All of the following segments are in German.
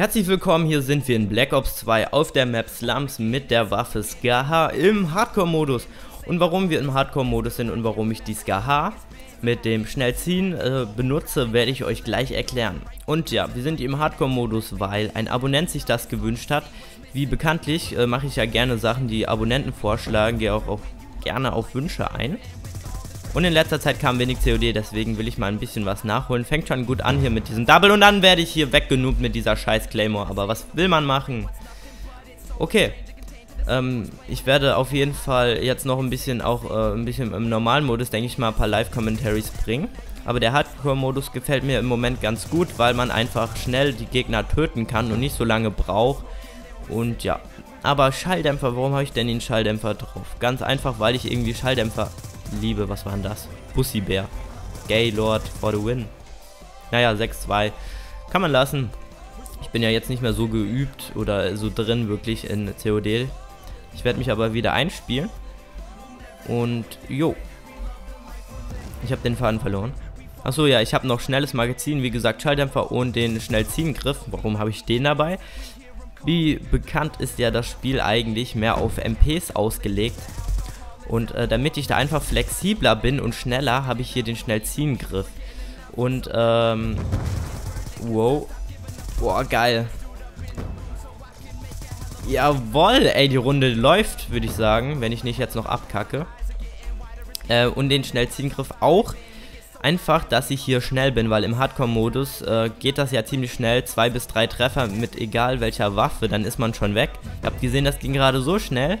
Herzlich willkommen, hier sind wir in Black Ops 2 auf der Map Slums mit der Waffe SCAH im Hardcore-Modus. Und warum wir im Hardcore-Modus sind und warum ich die SCAH mit dem Schnellziehen äh, benutze, werde ich euch gleich erklären. Und ja, wir sind im Hardcore-Modus, weil ein Abonnent sich das gewünscht hat. Wie bekanntlich äh, mache ich ja gerne Sachen, die Abonnenten vorschlagen, gehe auch, auch gerne auf Wünsche ein. Und in letzter Zeit kam wenig COD, deswegen will ich mal ein bisschen was nachholen. Fängt schon gut an hier mit diesem Double und dann werde ich hier weggenoobt mit dieser scheiß Claymore. Aber was will man machen? Okay. Ähm, ich werde auf jeden Fall jetzt noch ein bisschen auch äh, ein bisschen im normalen Modus, denke ich mal, ein paar Live-Commentaries bringen. Aber der Hardcore-Modus gefällt mir im Moment ganz gut, weil man einfach schnell die Gegner töten kann und nicht so lange braucht. Und ja. Aber Schalldämpfer, warum habe ich denn den Schalldämpfer drauf? Ganz einfach, weil ich irgendwie Schalldämpfer liebe. Was war denn das? Bussybär. Gaylord for the win. Naja, 6-2. Kann man lassen. Ich bin ja jetzt nicht mehr so geübt oder so drin wirklich in COD. Ich werde mich aber wieder einspielen. Und jo. Ich habe den Faden verloren. Achso, ja, ich habe noch schnelles Magazin, wie gesagt, Schalldämpfer und den Schnellziehengriff. Warum habe ich den dabei? Wie bekannt ist ja das Spiel eigentlich mehr auf MPs ausgelegt. Und äh, damit ich da einfach flexibler bin und schneller, habe ich hier den Schnellziehengriff. Und, ähm, wow. Boah, geil. Jawoll, ey, die Runde läuft, würde ich sagen, wenn ich nicht jetzt noch abkacke. Äh, und den Schnellziehengriff auch. Einfach, dass ich hier schnell bin, weil im Hardcore-Modus äh, geht das ja ziemlich schnell. Zwei bis drei Treffer mit egal welcher Waffe, dann ist man schon weg. Ihr habt gesehen, das ging gerade so schnell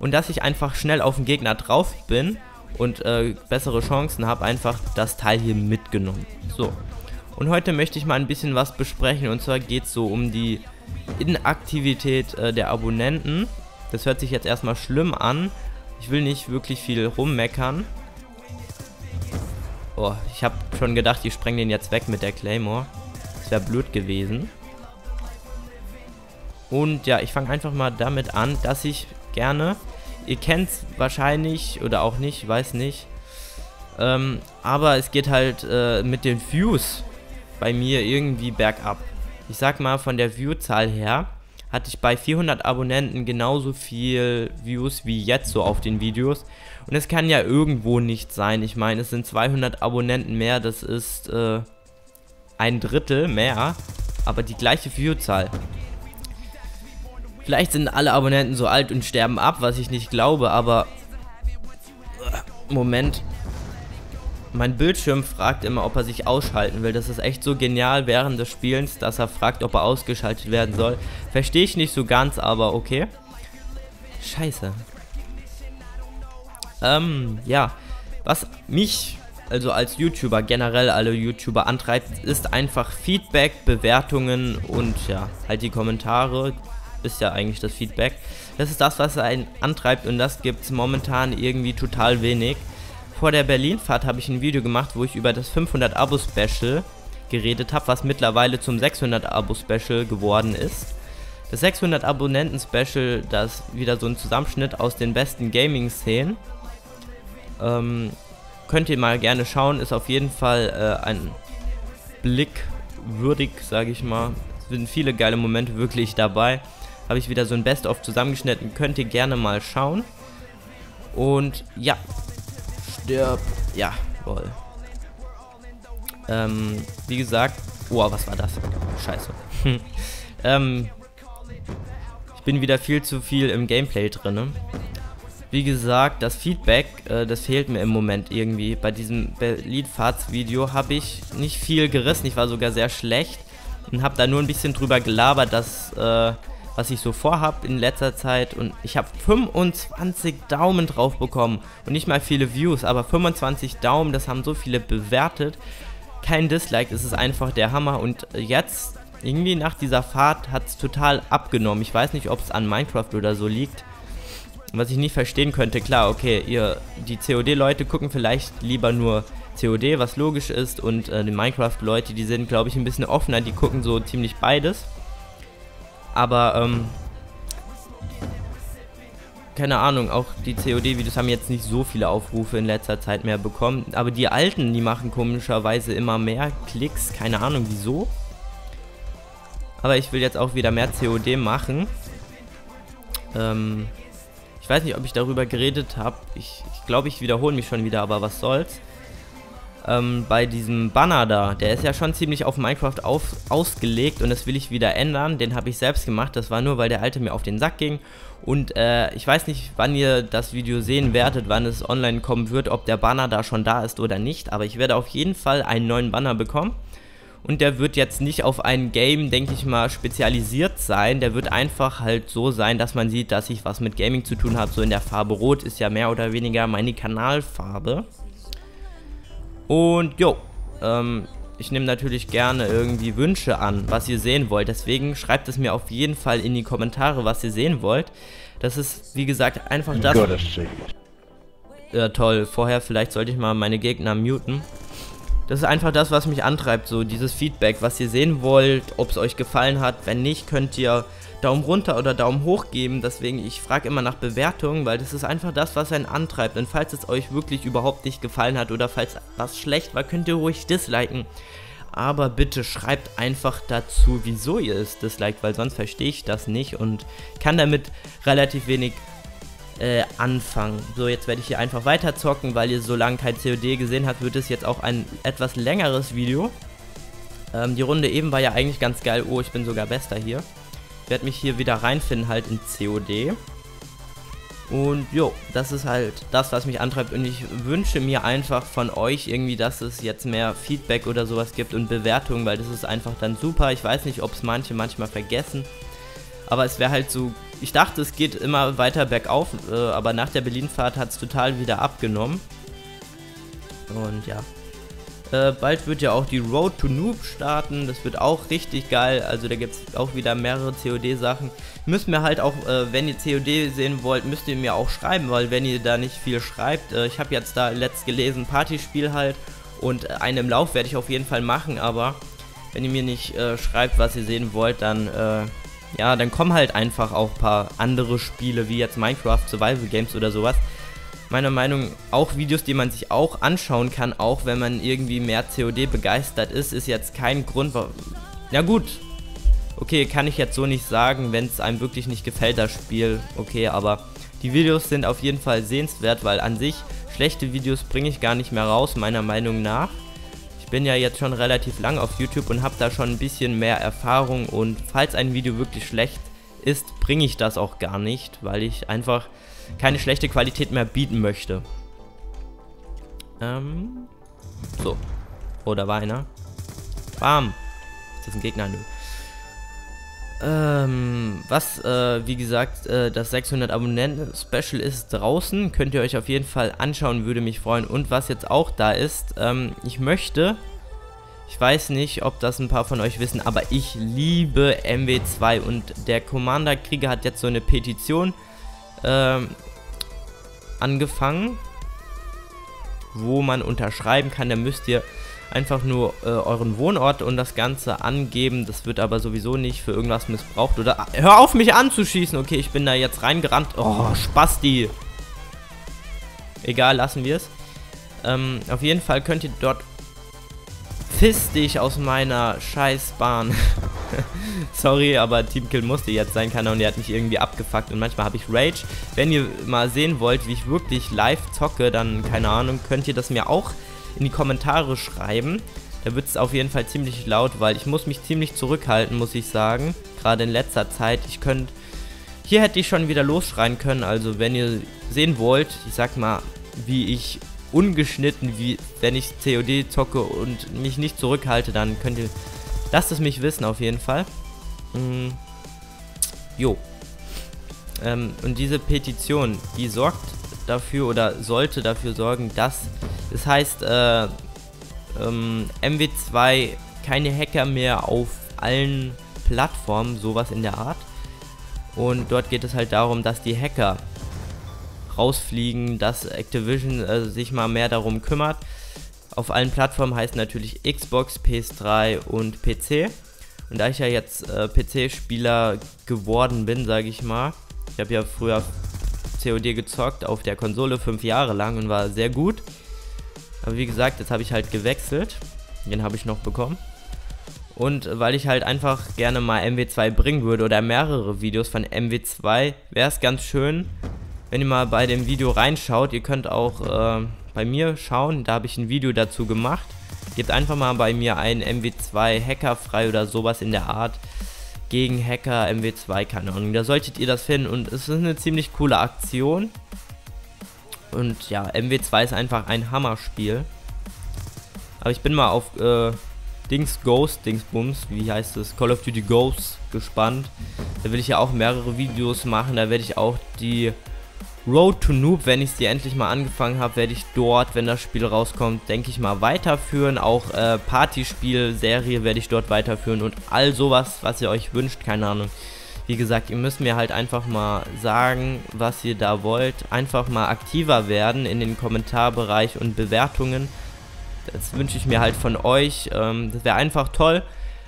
und dass ich einfach schnell auf den Gegner drauf bin und äh, bessere Chancen habe, einfach das Teil hier mitgenommen. So. Und heute möchte ich mal ein bisschen was besprechen und zwar geht es so um die Inaktivität äh, der Abonnenten. Das hört sich jetzt erstmal schlimm an. Ich will nicht wirklich viel rummeckern. Oh, ich habe schon gedacht, ich spreng den jetzt weg mit der Claymore. Das wäre blöd gewesen. Und ja, ich fange einfach mal damit an, dass ich gerne. Ihr kennt es wahrscheinlich oder auch nicht, weiß nicht. Ähm, aber es geht halt äh, mit den Views bei mir irgendwie bergab. Ich sag mal, von der Viewzahl her hatte ich bei 400 Abonnenten genauso viel Views wie jetzt so auf den Videos. Und es kann ja irgendwo nicht sein. Ich meine, es sind 200 Abonnenten mehr, das ist äh, ein Drittel mehr, aber die gleiche Viewzahl. Vielleicht sind alle Abonnenten so alt und sterben ab, was ich nicht glaube, aber... Moment. Mein Bildschirm fragt immer, ob er sich ausschalten will. Das ist echt so genial während des Spielens, dass er fragt, ob er ausgeschaltet werden soll. Verstehe ich nicht so ganz, aber okay. Scheiße. Ähm, ja. Was mich, also als YouTuber, generell alle YouTuber antreibt, ist einfach Feedback, Bewertungen und ja, halt die Kommentare, ist ja eigentlich das Feedback. Das ist das, was einen antreibt und das gibt es momentan irgendwie total wenig. Vor der Berlin-Fahrt habe ich ein Video gemacht, wo ich über das 500 Abo-Special geredet habe, was mittlerweile zum 600 Abo-Special geworden ist. Das 600 Abonnenten-Special, das wieder so ein Zusammenschnitt aus den besten Gaming-Szenen. Ähm, könnt ihr mal gerne schauen, ist auf jeden Fall äh, ein Blick würdig, sage ich mal. Es sind viele geile Momente wirklich dabei habe ich wieder so ein Best-of zusammengeschnitten. Könnt ihr gerne mal schauen. Und ja, stirb. Ja, wohl. Ähm, wie gesagt, oh, was war das? Scheiße. ähm, ich bin wieder viel zu viel im Gameplay drin. Wie gesagt, das Feedback, äh, das fehlt mir im Moment irgendwie. Bei diesem Berlin-Fahrts-Video habe ich nicht viel gerissen. Ich war sogar sehr schlecht und habe da nur ein bisschen drüber gelabert, dass äh, was ich so vorhab in letzter Zeit und ich habe 25 Daumen drauf bekommen und nicht mal viele Views, aber 25 Daumen, das haben so viele bewertet. Kein Dislike, es ist einfach der Hammer und jetzt irgendwie nach dieser Fahrt hat es total abgenommen. Ich weiß nicht, ob es an Minecraft oder so liegt. Was ich nicht verstehen könnte, klar, okay, ihr, die COD-Leute gucken vielleicht lieber nur COD, was logisch ist, und äh, die Minecraft-Leute, die sind, glaube ich, ein bisschen offener, die gucken so ziemlich beides. Aber, ähm, keine Ahnung, auch die COD-Videos haben jetzt nicht so viele Aufrufe in letzter Zeit mehr bekommen. Aber die alten, die machen komischerweise immer mehr Klicks. Keine Ahnung, wieso. Aber ich will jetzt auch wieder mehr COD machen. Ähm, ich weiß nicht, ob ich darüber geredet habe. Ich, ich glaube, ich wiederhole mich schon wieder, aber was soll's. Ähm, bei diesem Banner da, der ist ja schon ziemlich auf Minecraft auf, ausgelegt und das will ich wieder ändern. Den habe ich selbst gemacht, das war nur, weil der alte mir auf den Sack ging. Und äh, ich weiß nicht, wann ihr das Video sehen werdet, wann es online kommen wird, ob der Banner da schon da ist oder nicht. Aber ich werde auf jeden Fall einen neuen Banner bekommen. Und der wird jetzt nicht auf ein Game, denke ich mal, spezialisiert sein. Der wird einfach halt so sein, dass man sieht, dass ich was mit Gaming zu tun habe. So in der Farbe Rot ist ja mehr oder weniger meine Kanalfarbe. Und jo, ähm, ich nehme natürlich gerne irgendwie Wünsche an, was ihr sehen wollt. Deswegen schreibt es mir auf jeden Fall in die Kommentare, was ihr sehen wollt. Das ist, wie gesagt, einfach das... Ja, toll. Vorher vielleicht sollte ich mal meine Gegner muten. Das ist einfach das, was mich antreibt, so dieses Feedback, was ihr sehen wollt, ob es euch gefallen hat. Wenn nicht, könnt ihr Daumen runter oder Daumen hoch geben. Deswegen, ich frage immer nach Bewertungen, weil das ist einfach das, was einen antreibt. Und falls es euch wirklich überhaupt nicht gefallen hat oder falls was schlecht war, könnt ihr ruhig disliken. Aber bitte schreibt einfach dazu, wieso ihr es disliked, weil sonst verstehe ich das nicht und kann damit relativ wenig äh, anfangen. So, jetzt werde ich hier einfach weiter zocken, weil ihr so lange kein COD gesehen habt, wird es jetzt auch ein etwas längeres Video. Ähm, die Runde eben war ja eigentlich ganz geil. Oh, ich bin sogar Bester hier. Ich werde mich hier wieder reinfinden halt in COD. Und jo, das ist halt das, was mich antreibt. Und ich wünsche mir einfach von euch irgendwie, dass es jetzt mehr Feedback oder sowas gibt und Bewertungen, weil das ist einfach dann super. Ich weiß nicht, ob es manche manchmal vergessen. Aber es wäre halt so, ich dachte, es geht immer weiter bergauf, äh, aber nach der Berlinfahrt hat es total wieder abgenommen. Und ja. Äh, bald wird ja auch die Road to Noob starten, das wird auch richtig geil, also da gibt es auch wieder mehrere COD-Sachen. Müsst mir halt auch, äh, wenn ihr COD sehen wollt, müsst ihr mir auch schreiben, weil wenn ihr da nicht viel schreibt, äh, ich habe jetzt da letzt gelesen, Partyspiel halt und einen im Lauf werde ich auf jeden Fall machen, aber wenn ihr mir nicht äh, schreibt, was ihr sehen wollt, dann äh, ja, dann kommen halt einfach auch ein paar andere Spiele, wie jetzt Minecraft, Survival Games oder sowas. Meiner Meinung nach auch Videos, die man sich auch anschauen kann, auch wenn man irgendwie mehr COD begeistert ist, ist jetzt kein Grund, warum... Ja gut, okay, kann ich jetzt so nicht sagen, wenn es einem wirklich nicht gefällt, das Spiel, okay, aber die Videos sind auf jeden Fall sehenswert, weil an sich schlechte Videos bringe ich gar nicht mehr raus, meiner Meinung nach. Bin ja jetzt schon relativ lang auf YouTube und habe da schon ein bisschen mehr Erfahrung und falls ein Video wirklich schlecht ist, bringe ich das auch gar nicht, weil ich einfach keine schlechte Qualität mehr bieten möchte. Ähm, so. Oh, da war einer. Bam. Ist das ein Gegner? Nö. Ähm, was, äh, wie gesagt, äh, das 600 Abonnenten-Special ist draußen. Könnt ihr euch auf jeden Fall anschauen, würde mich freuen. Und was jetzt auch da ist, ähm, ich möchte, ich weiß nicht, ob das ein paar von euch wissen, aber ich liebe MW2 und der Commander-Krieger hat jetzt so eine Petition ähm, angefangen, wo man unterschreiben kann. Da müsst ihr einfach nur äh, euren Wohnort und das Ganze angeben. Das wird aber sowieso nicht für irgendwas missbraucht. Oder hör auf mich anzuschießen. Okay, ich bin da jetzt reingerannt. Oh, Spasti. Egal, lassen wir es. Ähm, auf jeden Fall könnt ihr dort Fiss dich aus meiner Scheißbahn. Sorry, aber Teamkill musste jetzt sein, kann und der hat mich irgendwie abgefuckt und manchmal habe ich Rage. Wenn ihr mal sehen wollt, wie ich wirklich live zocke, dann, keine Ahnung, könnt ihr das mir auch in die Kommentare schreiben. Da wird es auf jeden Fall ziemlich laut, weil ich muss mich ziemlich zurückhalten, muss ich sagen. Gerade in letzter Zeit. Ich könnte... Hier hätte ich schon wieder losschreien können, also wenn ihr sehen wollt, ich sag mal, wie ich ungeschnitten, wie wenn ich COD zocke und mich nicht zurückhalte, dann könnt ihr... Lasst es mich wissen auf jeden Fall. Mm, jo. Ähm, und diese Petition, die sorgt dafür oder sollte dafür sorgen, dass das heißt, äh, ähm, MW2 keine Hacker mehr auf allen Plattformen, sowas in der Art. Und dort geht es halt darum, dass die Hacker rausfliegen, dass Activision äh, sich mal mehr darum kümmert. Auf allen Plattformen heißt natürlich Xbox, PS3 und PC. Und da ich ja jetzt äh, PC-Spieler geworden bin, sage ich mal, ich habe ja früher COD gezockt auf der Konsole fünf Jahre lang und war sehr gut. Aber wie gesagt, jetzt habe ich halt gewechselt. Den habe ich noch bekommen. Und weil ich halt einfach gerne mal MW2 bringen würde oder mehrere Videos von MW2, wäre es ganz schön, wenn ihr mal bei dem Video reinschaut. Ihr könnt auch äh, bei mir schauen, da habe ich ein Video dazu gemacht. Gebt einfach mal bei mir ein MW2 Hacker frei oder sowas in der Art gegen Hacker MW2, keine Ahnung. Da solltet ihr das finden und es ist eine ziemlich coole Aktion. Und ja, MW2 ist einfach ein Hammerspiel. Aber ich bin mal auf äh, Dings Ghost, Dingsbums, wie heißt es, Call of Duty Ghost gespannt. Da will ich ja auch mehrere Videos machen, da werde ich auch die Road to Noob, wenn ich sie endlich mal angefangen habe, werde ich dort, wenn das Spiel rauskommt, denke ich mal weiterführen. Auch äh, Partyspiel-Serie werde ich dort weiterführen und all sowas, was ihr euch wünscht, keine Ahnung. Wie gesagt, ihr müsst mir halt einfach mal sagen, was ihr da wollt. Einfach mal aktiver werden in den Kommentarbereich und Bewertungen. Das wünsche ich mir halt von euch. Ähm, das wäre einfach toll.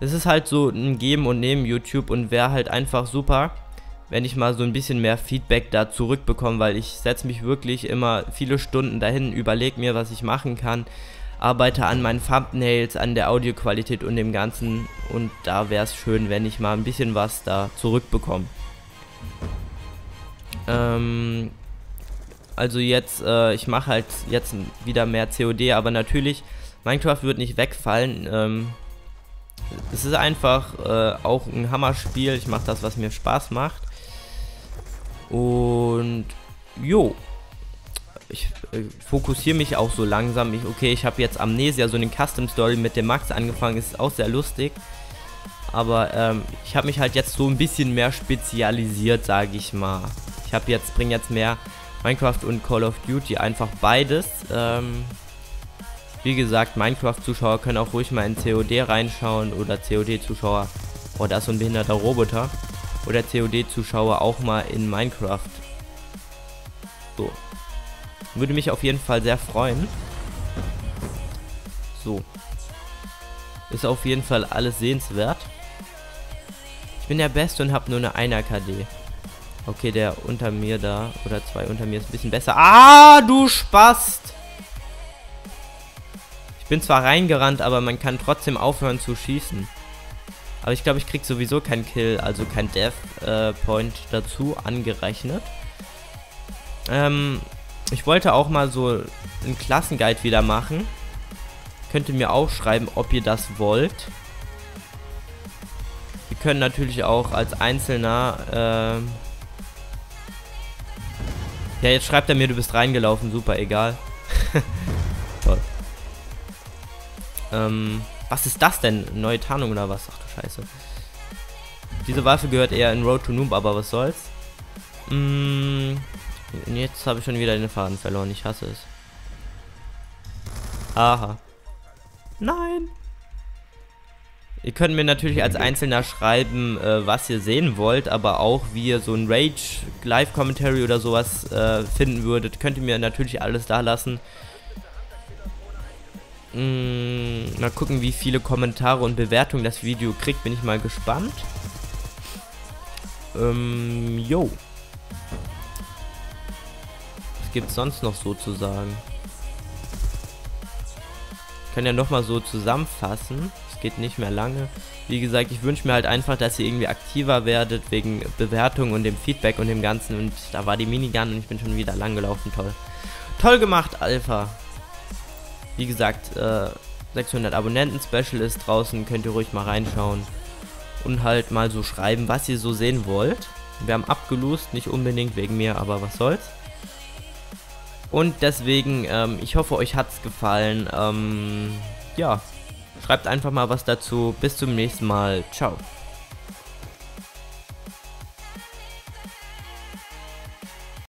Es ist halt so ein Geben und Nehmen YouTube und wäre halt einfach super wenn ich mal so ein bisschen mehr Feedback da zurückbekomme, weil ich setze mich wirklich immer viele Stunden dahin, überlege mir, was ich machen kann, arbeite an meinen Thumbnails, an der Audioqualität und dem Ganzen und da wäre es schön, wenn ich mal ein bisschen was da zurückbekomme. Ähm, also jetzt, äh, ich mache halt jetzt wieder mehr COD, aber natürlich, Minecraft wird nicht wegfallen, ähm, es ist einfach äh, auch ein Hammerspiel. Ich mache das, was mir Spaß macht. Und jo, ich äh, fokussiere mich auch so langsam. Ich, okay, ich habe jetzt Amnesia, so eine Custom Story mit dem Max angefangen, ist auch sehr lustig. Aber ähm, ich habe mich halt jetzt so ein bisschen mehr spezialisiert, sage ich mal. Ich habe jetzt, bringe jetzt mehr Minecraft und Call of Duty, einfach beides. Ähm, wie gesagt, Minecraft-Zuschauer können auch ruhig mal in COD reinschauen oder COD-Zuschauer. Oh, da ist so ein behinderter Roboter oder COD-Zuschauer auch mal in Minecraft. So. Würde mich auf jeden Fall sehr freuen. So. Ist auf jeden Fall alles sehenswert. Ich bin der Beste und habe nur eine 1er KD. Okay, der unter mir da, oder zwei unter mir ist ein bisschen besser. Ah, du Spast! Ich bin zwar reingerannt, aber man kann trotzdem aufhören zu schießen. Aber ich glaube, ich krieg sowieso kein Kill, also kein Death äh, Point dazu angerechnet. Ähm, ich wollte auch mal so einen Klassenguide wieder machen. Könnt ihr mir auch schreiben, ob ihr das wollt. Wir können natürlich auch als Einzelner... Ähm ja, jetzt schreibt er mir, du bist reingelaufen. Super, egal. Toll. Ähm... Was ist das denn? Neue Tarnung oder was? Ach du Scheiße. Diese Waffe gehört eher in Road to Noob, aber was soll's. Mm, jetzt habe ich schon wieder den Faden verloren. Ich hasse es. Aha. Nein. Ihr könnt mir natürlich als Einzelner schreiben, äh, was ihr sehen wollt, aber auch wie ihr so ein Rage Live Commentary oder sowas äh, finden würdet, könnt ihr mir natürlich alles da lassen. Mm, mal gucken, wie viele Kommentare und Bewertungen das Video kriegt. Bin ich mal gespannt. Ähm, yo. Was gibt's sonst noch so zu sagen? Ich kann ja nochmal so zusammenfassen. Es geht nicht mehr lange. Wie gesagt, ich wünsche mir halt einfach, dass ihr irgendwie aktiver werdet wegen Bewertung und dem Feedback und dem Ganzen. Und da war die Minigun und ich bin schon wieder lang gelaufen. Toll. Toll gemacht, Alpha. Wie gesagt, äh, 600 Abonnenten-Special ist draußen, könnt ihr ruhig mal reinschauen. Und halt mal so schreiben, was ihr so sehen wollt. Wir haben abgelost, nicht unbedingt wegen mir, aber was soll's. Und deswegen, ähm, ich hoffe, euch hat's gefallen. Ähm, ja, schreibt einfach mal was dazu. Bis zum nächsten Mal. Ciao.